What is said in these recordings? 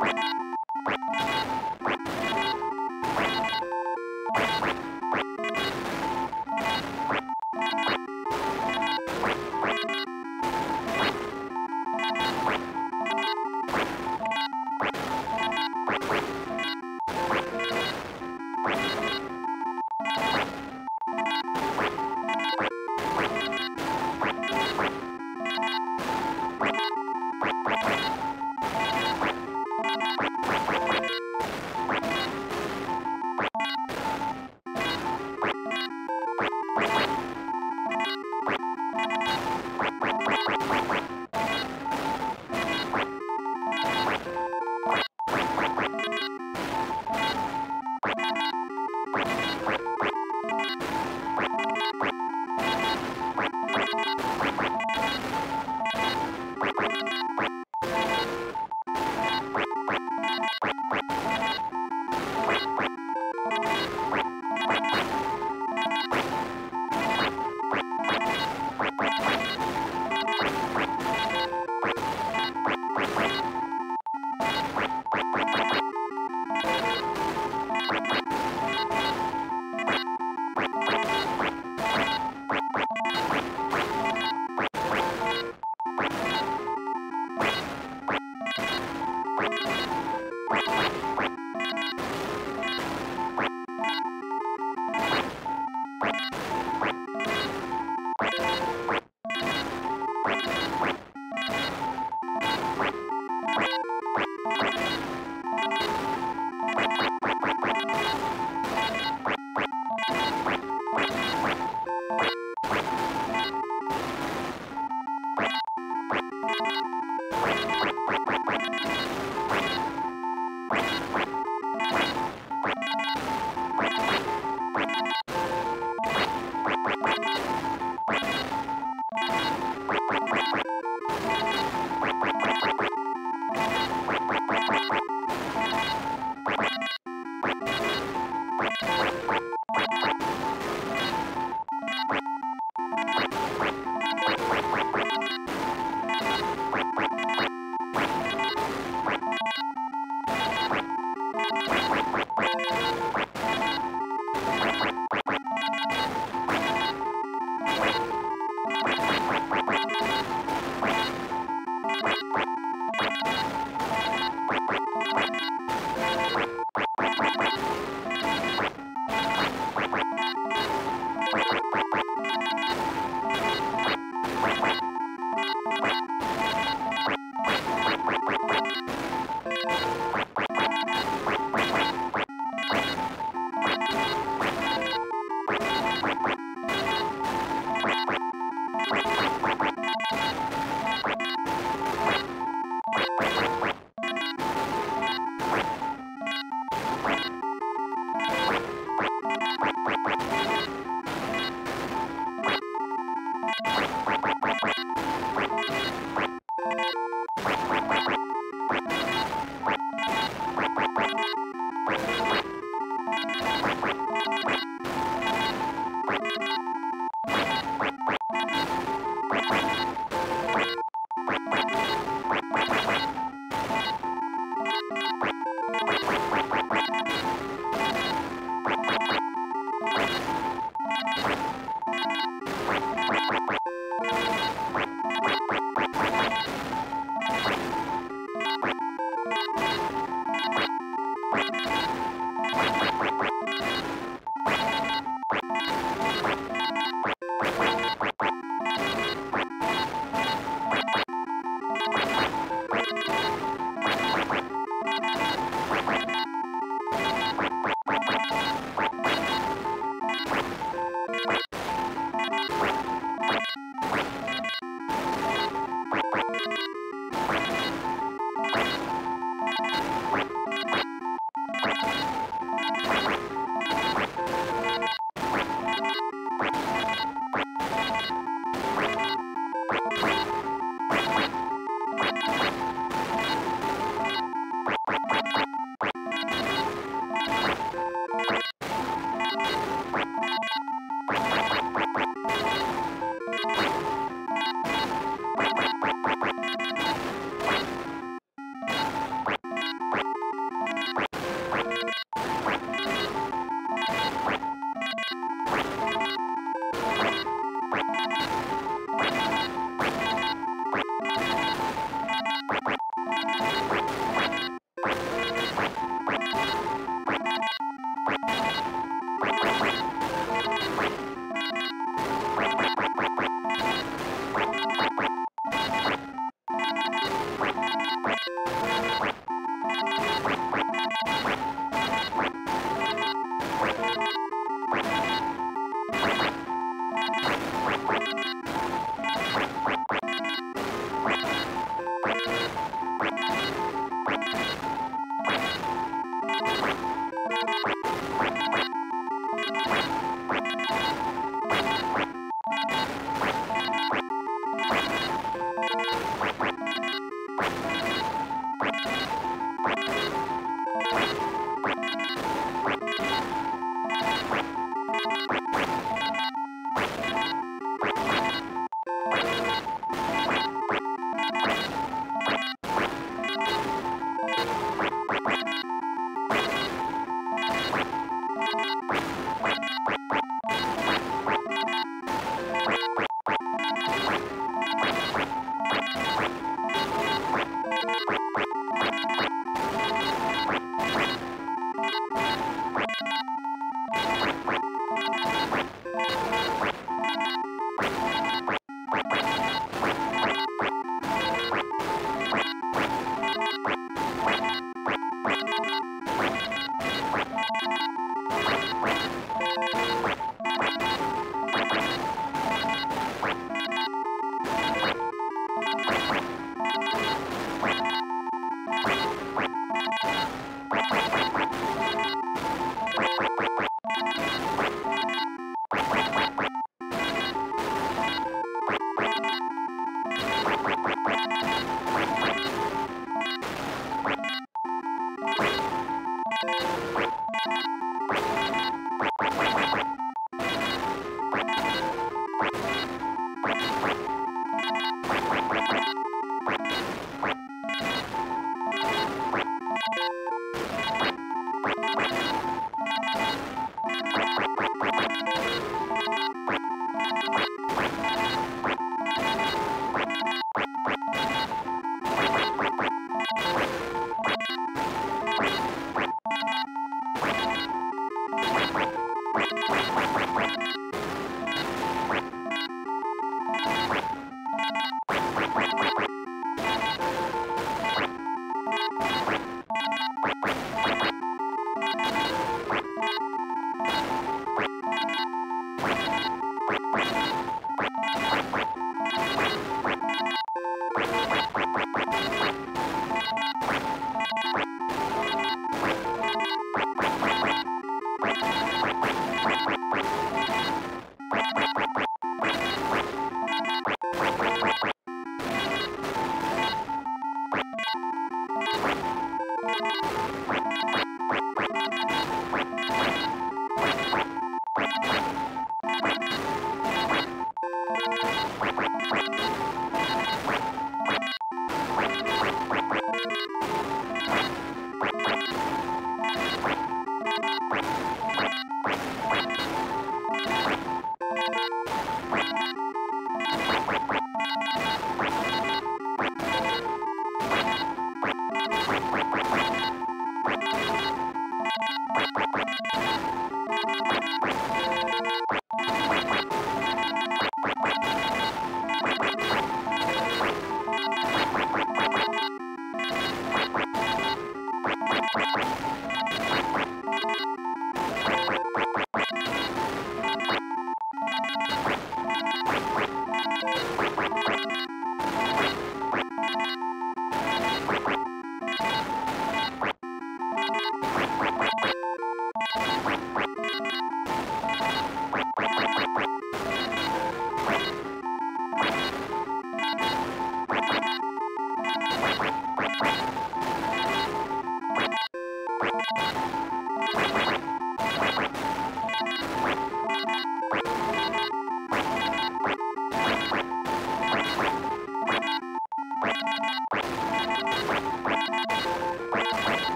you you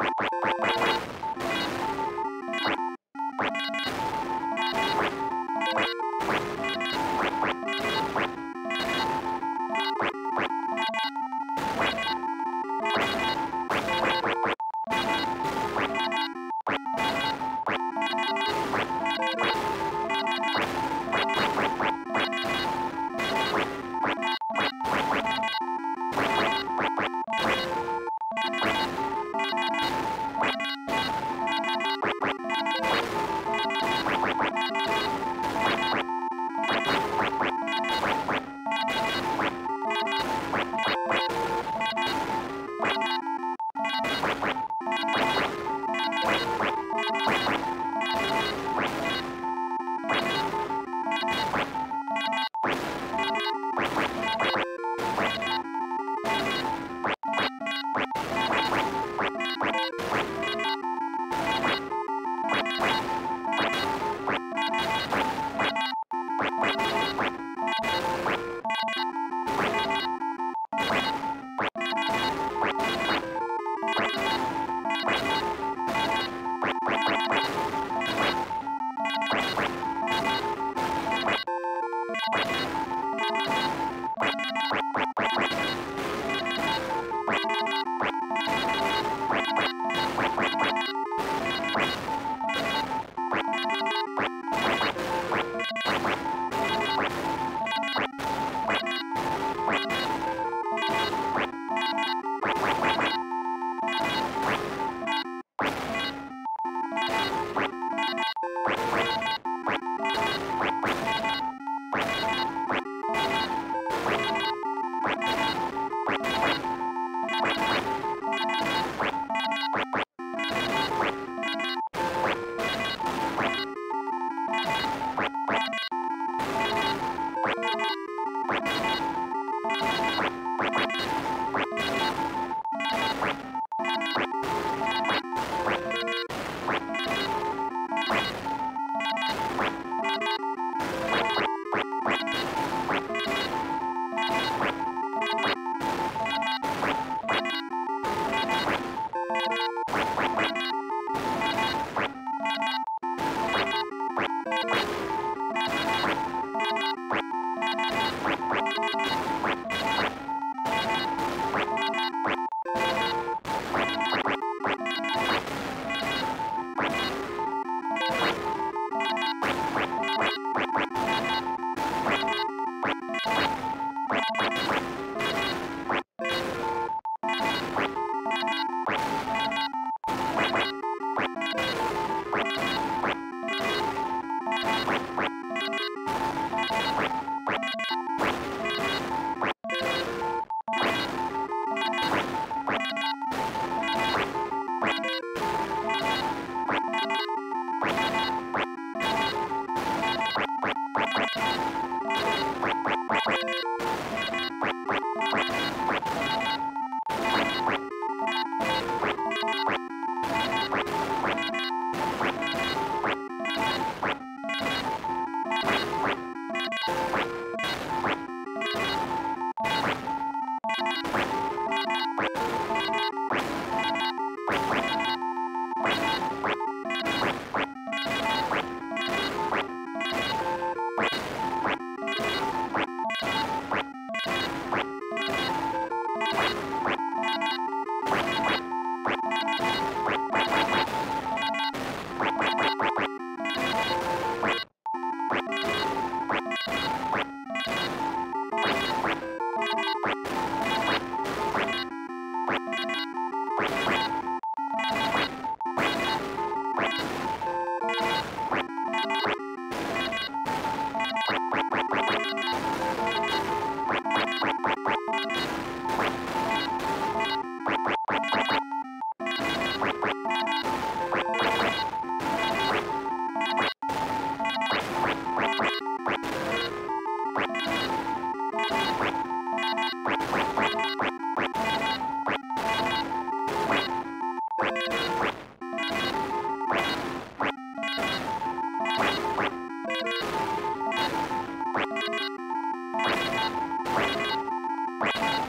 You you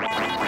you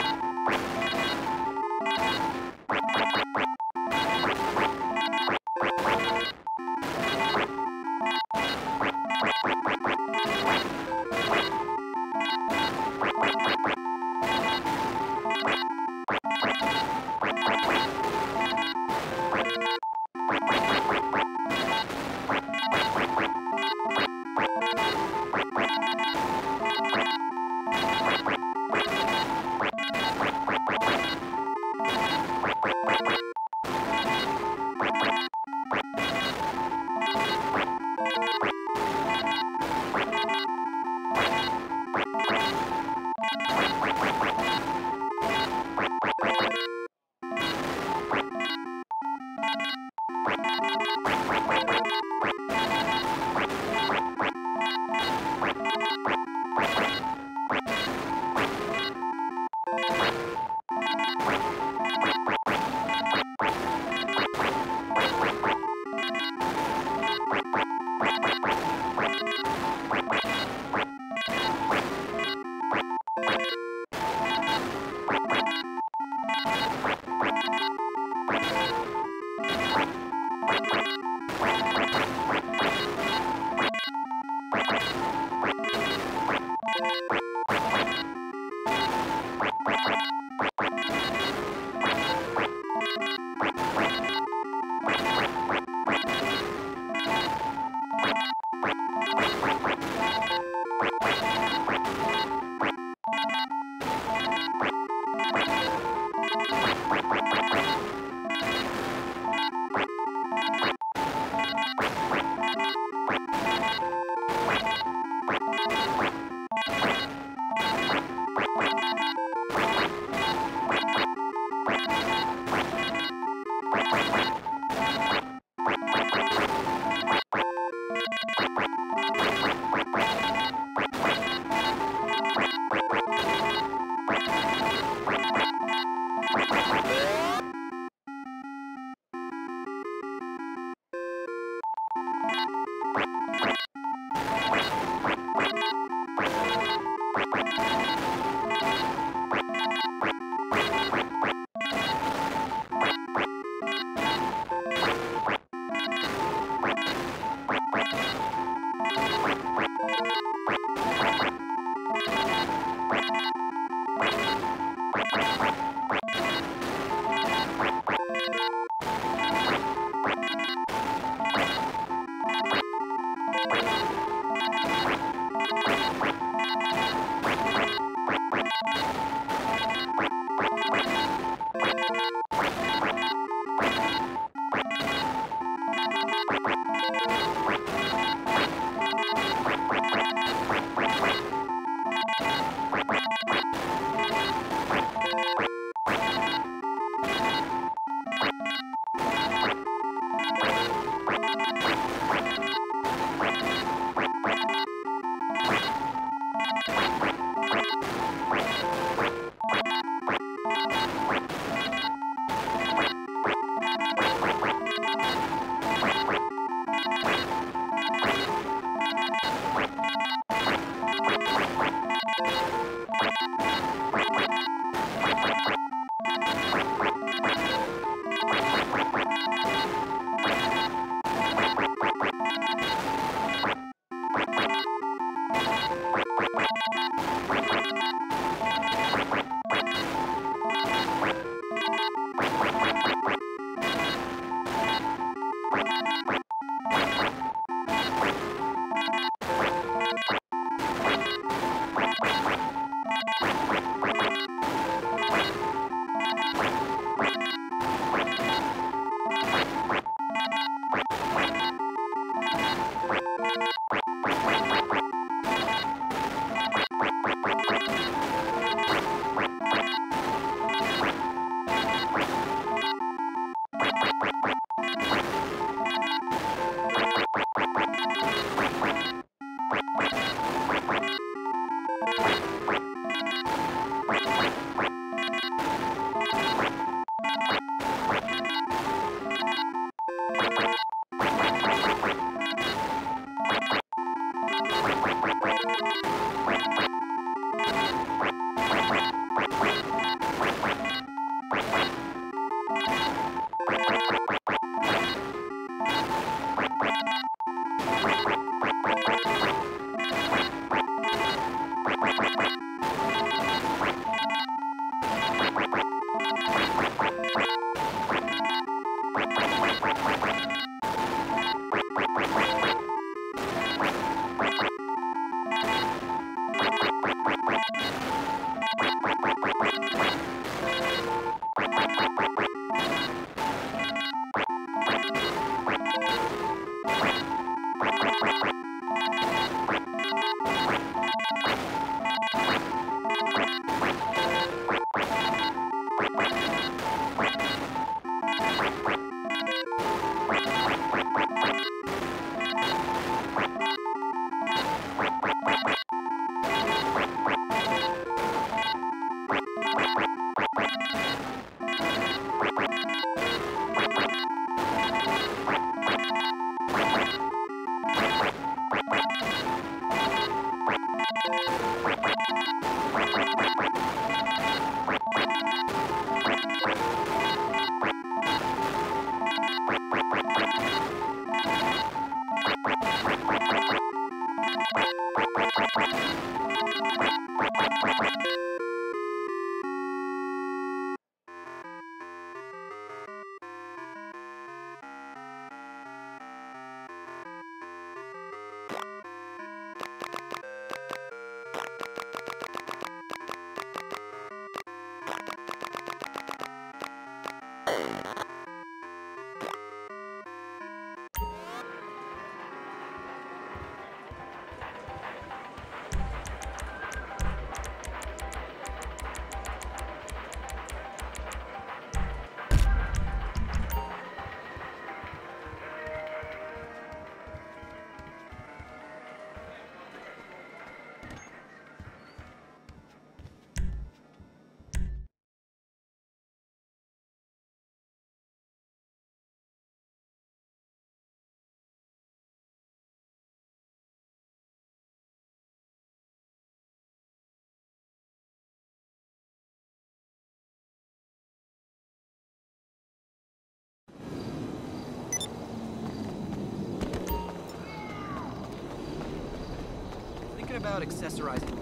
you Thinking about accessorizing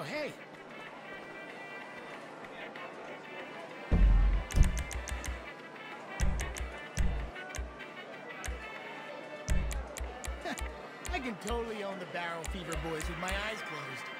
Oh, hey. I can totally own the Barrel Fever Boys with my eyes closed.